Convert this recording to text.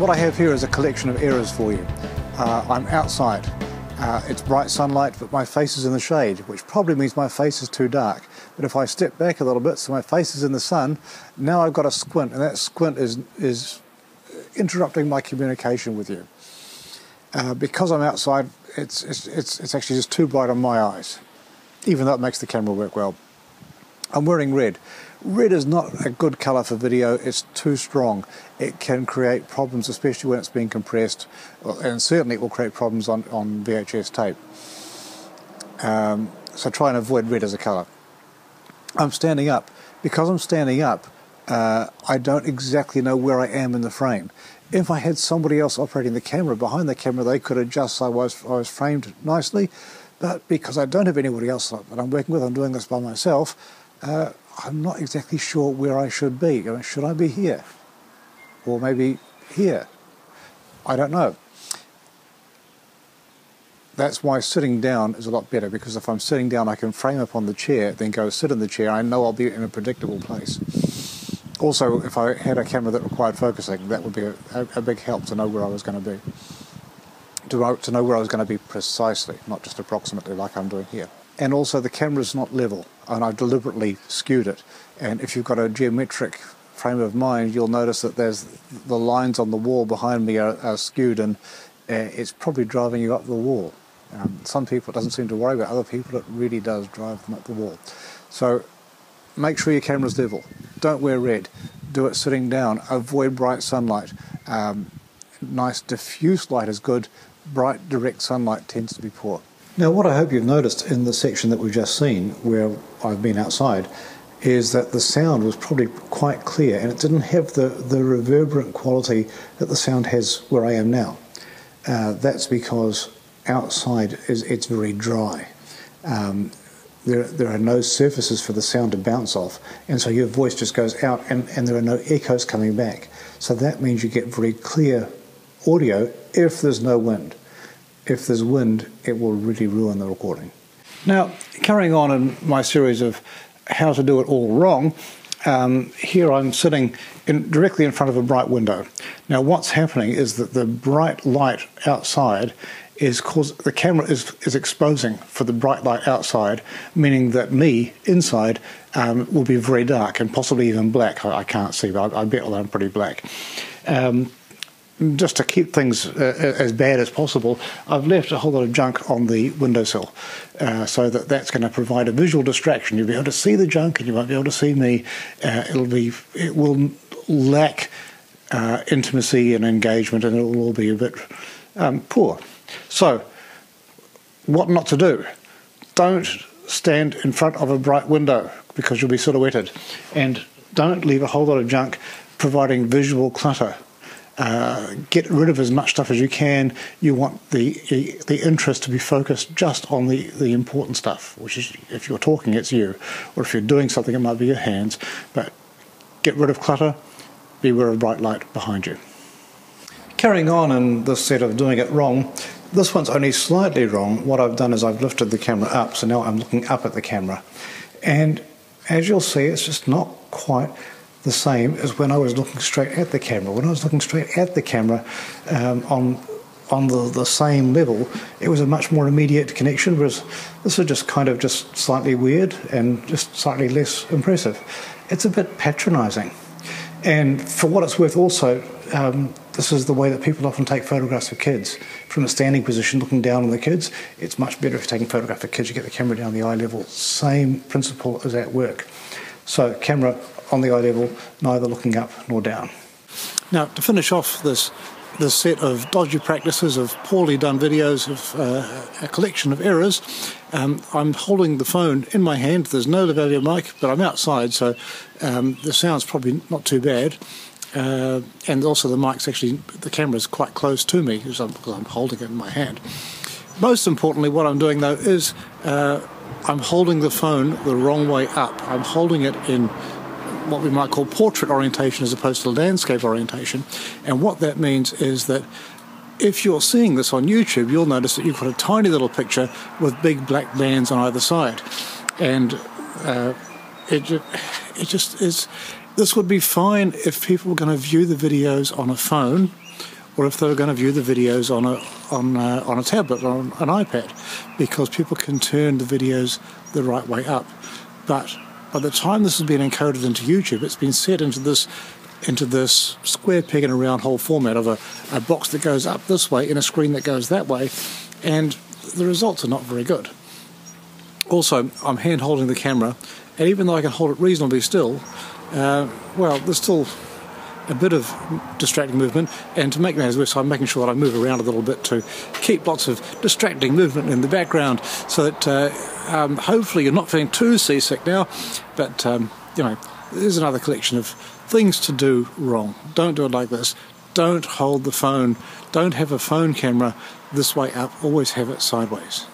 What I have here is a collection of errors for you. Uh, I'm outside. Uh, it's bright sunlight, but my face is in the shade, which probably means my face is too dark. But if I step back a little bit, so my face is in the sun, now I've got a squint, and that squint is, is interrupting my communication with you. Uh, because I'm outside, it's, it's, it's, it's actually just too bright on my eyes, even though it makes the camera work well. I'm wearing red. Red is not a good colour for video, it's too strong. It can create problems, especially when it's being compressed, and certainly it will create problems on, on VHS tape. Um, so try and avoid red as a colour. I'm standing up. Because I'm standing up, uh, I don't exactly know where I am in the frame. If I had somebody else operating the camera behind the camera, they could adjust so I was, I was framed nicely. But because I don't have anybody else that I'm working with, I'm doing this by myself, uh, I'm not exactly sure where I should be. I mean, should I be here? Or maybe here? I don't know. That's why sitting down is a lot better because if I'm sitting down, I can frame up on the chair, then go sit in the chair. I know I'll be in a predictable place. Also, if I had a camera that required focusing, that would be a, a, big help to know where I was going to be. To, to know where I was going to be precisely, not just approximately like I'm doing here and also the camera's not level and I've deliberately skewed it. And if you've got a geometric frame of mind you'll notice that there's the lines on the wall behind me are, are skewed and uh, it's probably driving you up the wall. Um, some people it doesn't seem to worry about other people it really does drive them up the wall. So make sure your camera's level. Don't wear red. Do it sitting down. Avoid bright sunlight. Um, nice diffuse light is good. Bright direct sunlight tends to be poor now, what I hope you've noticed in the section that we've just seen, where I've been outside, is that the sound was probably quite clear and it didn't have the, the reverberant quality that the sound has where I am now. Uh, that's because outside is it's very dry. Um, there, there are no surfaces for the sound to bounce off, and so your voice just goes out and, and there are no echoes coming back. So that means you get very clear audio if there's no wind if there's wind, it will really ruin the recording. Now, carrying on in my series of how to do it all wrong, um, here I'm sitting in, directly in front of a bright window. Now, what's happening is that the bright light outside is cause the camera is, is exposing for the bright light outside, meaning that me inside um, will be very dark and possibly even black. I, I can't see, but I, I bet I'm pretty black. Um, just to keep things uh, as bad as possible, I've left a whole lot of junk on the windowsill uh, so that that's going to provide a visual distraction. You'll be able to see the junk and you won't be able to see me. Uh, it'll be, it will lack uh, intimacy and engagement and it will all be a bit um, poor. So, what not to do? Don't stand in front of a bright window because you'll be silhouetted. And don't leave a whole lot of junk providing visual clutter uh, get rid of as much stuff as you can. You want the the interest to be focused just on the, the important stuff, which is if you're talking, it's you, or if you're doing something, it might be your hands. But get rid of clutter, beware of bright light behind you. Carrying on in this set of doing it wrong, this one's only slightly wrong. What I've done is I've lifted the camera up, so now I'm looking up at the camera. And as you'll see, it's just not quite the same as when I was looking straight at the camera. When I was looking straight at the camera um, on on the, the same level, it was a much more immediate connection, whereas this is just kind of just slightly weird and just slightly less impressive. It's a bit patronizing. And for what it's worth, also, um, this is the way that people often take photographs of kids. From a standing position, looking down on the kids, it's much better if you're taking a photograph of kids, you get the camera down the eye level. Same principle is at work. So, camera on the eye level, neither looking up nor down. Now, to finish off this this set of dodgy practices of poorly done videos of uh, a collection of errors. Um, I'm holding the phone in my hand. There's no lavalier mic, but I'm outside, so um, the sound's probably not too bad. Uh, and also the mic's actually the camera's quite close to me because I'm, holding it in my hand. Most importantly, what I'm doing though is uh, I'm holding the phone the wrong way up. I'm holding it in what we might call portrait orientation as opposed to landscape orientation. And what that means is that if you're seeing this on YouTube, you'll notice that you've got a tiny little picture with big black bands on either side. And uh, it, it just is. This would be fine if people were going to view the videos on a phone or if they were going to view the videos on a on a, on a tablet on an iPad, because people can turn the videos the right way up. But by the time this has been encoded into YouTube, it's been set into this into this square peg in a round hole format of a, a box that goes up this way and a screen that goes that way, and the results are not very good. Also, I'm hand holding the camera, and even though I can hold it reasonably still, uh, well, there's still a bit of distracting movement, and to make matters worse, I'm making sure that I move around a little bit to keep lots of distracting movement in the background, so that uh, um, hopefully you're not feeling too seasick now. But um, you know, there's another collection of things to do wrong. Don't do it like this. Don't hold the phone. Don't have a phone camera this way up. Always have it sideways.